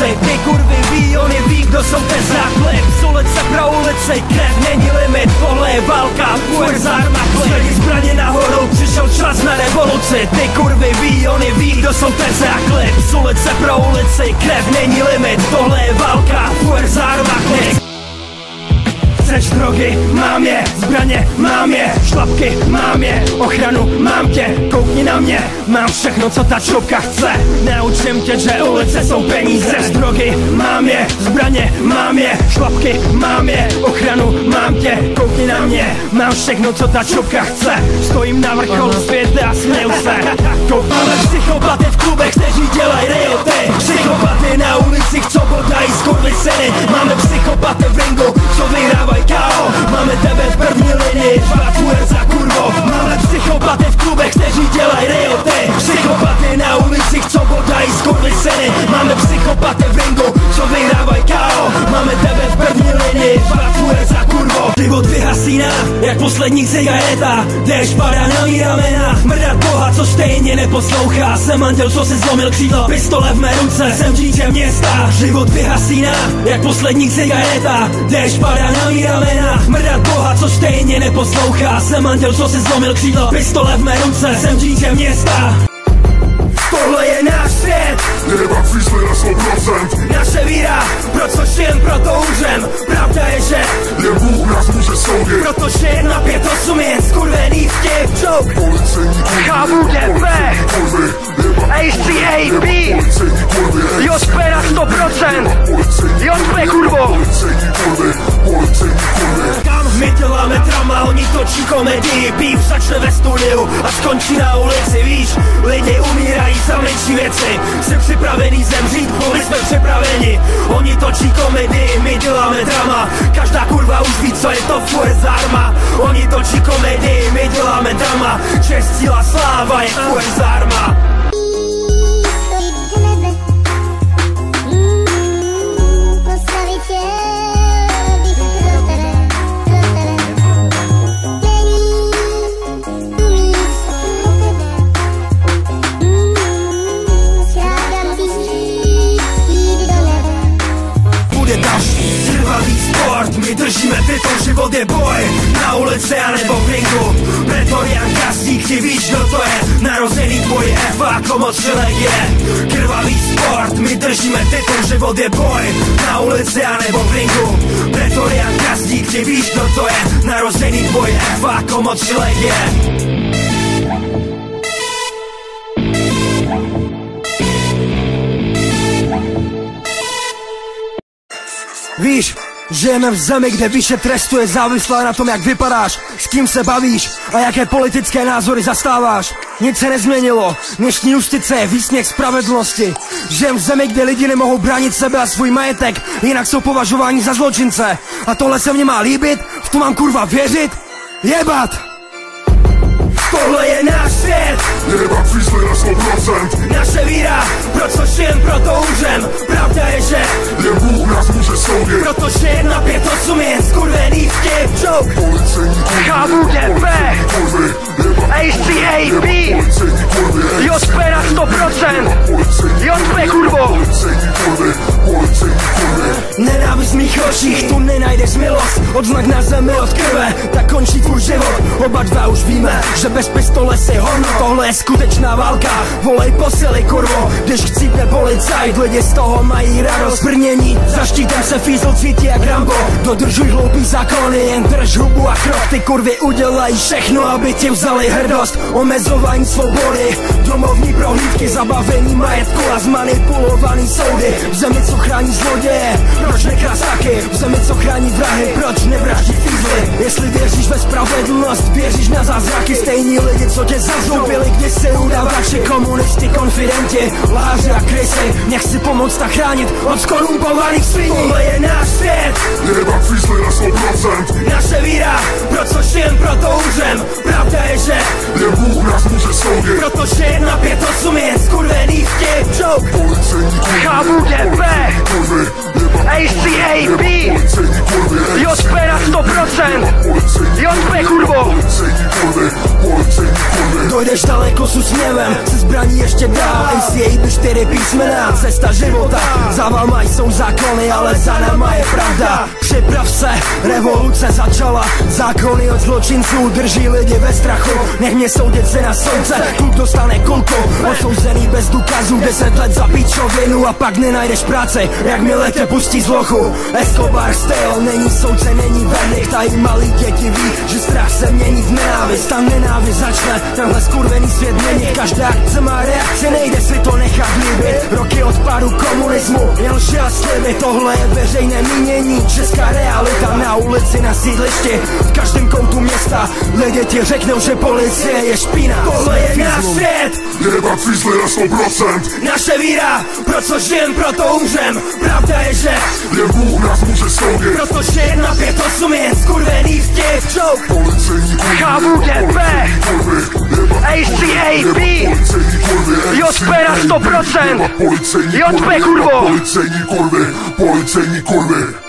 revoluci Ty kurvy ví, oni ví, kdo jsou ten základ Z ulice pro ulici, krev není limit Tohle je válka, fuerza arma Zbraní zbraně nahoru, přišel čas na revoluci. Ty kurvy ví, oni ví, kdo jsou ten základ Z ulice pro ulici, krev není limit Tohle je válka, drogy? Mám je, zbraně? Mám je, šlapky? Mám je, ochranu? Mám tě, koukni na mě Mám všechno, co ta člupka chce Naučím tě, že ulice jsou peníze Chceš drogy? Mám je, zbraně? Mám je, šlapky? Mám je, ochranu? Mám tě, koukni na mě Mám všechno, co ta člupka chce Stojím na vrcholu světa a směju se Kouk- jak poslední cigareta Déšť padá na mý ramena Mrdat boha, co stejně neposlouchá. Jsem anděl, co si zlomil křídlo Pistole v mé ruce, jsem dítě města Život vyhasíná, jak poslední cigareta Déšť padá na mý ramena Mrdat boha, co stejně neposlouchá. Jsem anděl, co si zlomil křídlo Pistole v mé ruce, jsem dítě města Jeba fízli na 100% naše víra, pro co žijem, proto umřem. Pravda je, že Jen Bůh nás může soudit. Protože jedna pět osm je skurvený vtip. Joke Policejní kurvy Jeba ACAB JP na 100% Policejní JP kurvo. Policejní kurvy Policejní kurvy Tam my děláme drama, oni točí komedii Beef začne ve studiu a skončí na ulici Víš, připravený zemřít, my jsme připraveni. Oni točí komedii, my děláme drama. Každá kurva už ví, co je to fuerza arma. Oni točí komedii, my děláme drama. Čest, síla, sport My držíme titul, život je boj. Na ulici a nebo v ringu Pretorian Kasík, ty víš, kdo to je? Narozený tvoj F jako moc člověk je. Krvavý sport, my držíme titul, život je boj. Na ulici a nebo v ringu Pretorian Kasík, ty víš, kdo to je? Narozený tvoj F jako moc člověk je. Víš, žijeme v zemi, kde výše trestu je závislá na tom, jak vypadáš, s kým se bavíš a jaké politické názory zastáváš. Nic se nezměnilo, dnešní justice je výsměch spravedlnosti. Žijem v zemi, kde lidi nemohou bránit sebe a svůj majetek, jinak jsou považováni za zločince. A tohle se mně má líbit? V to mám kurva věřit? Jebat! Tohle je náš svět, Jeba fízli na 100% naše víra, pro co žijem, proto umřem. Pravda je, že Jen Bůh nás může soudit. Protože jedna pět osm je skurvený vtip. Joke. Policejní kurvy. Jeba ACAB JP na 100% Policejní JP kurvo. Policejní kurvy. Policejní kurvy Nenávist mých očích, tu nenajdeš milost Odznak na zemi od krve, tak končí tvůj život Oba dva už víme, že bez pistole si hovno Tohle je skutečná válka, volej posily kurvo. Když chcípne policajt, lidi z toho mají radost. Brnění, za štítem se fízl cítí jak Rambo. Dodržuj hloupý zákony, jen drž hubu a krok. Ty kurvy udělají všechno, aby ti vzali hrdost. Omezování svobody, domovní prohlídky Zabavení majetku a zmanipulovaný soudy. V zemi, co chrání zloděje, proč nekrás taky? V zemi, co chrání vrahy, proč nevraždí fízly? Jestli věříš ve spravedlnost, věříš na zázraky Stejní lidi, co tě zazoubili, když se udavači Komunisti, konfidenti, lháři a krysy Nech si pomoct a chránit od skorumpovaných sviní. Tohle je náš svět, Jeba fízli na 100% naše víra Pro co žijem, proto je, ten Bůh nás může soudit Protože jedna pět osm je skurvený vtip. Joke. Policejní kurvy HVGP ACAB JP na 100% JP kurvo. Dojdeš daleko s usměvem, Se zbraní ještě dál. ACAB 4 písmena Cesta života. Za vama jsou zákony Ale za náma je pravda. Připrav se, revoluce začala. Zákony od zločinců drží lidi ve strachu. Nech mě soudit se na soudce, kluk dostane kulku Odsouzený bez důkazů, deset let za píčovinu A pak nenajdeš práci, jakmile tě pustí z lochu. Escobar styl, není soudce, není verdikt. A i malí děti ví, že strach se mění v nenávist. A nenávist začne tenhle skurvený svět měnit. Každá akce má reakci, nejde si to nechat líbit. Roky odpadu komunismu, jen lži a sliby Tohle je veřejné mínění, česká realita Na ulici, na sídlišti, v každém koutu města. Lidi ti řeknou, že policie je špína. Tohle je náš svět, Jebak fízli na 100% naše víra Proto žijem, proto umřem. Pravda je, že Jen Bůh nás může soudit. Protože jedna pět osm je skurvený vtip. Joke. Policejní kurvy. HVDP. Policejní kurvy. ACAB. JP na 100%. Policejní JP, kurvo. Policejní kurvy. Policejní kurvy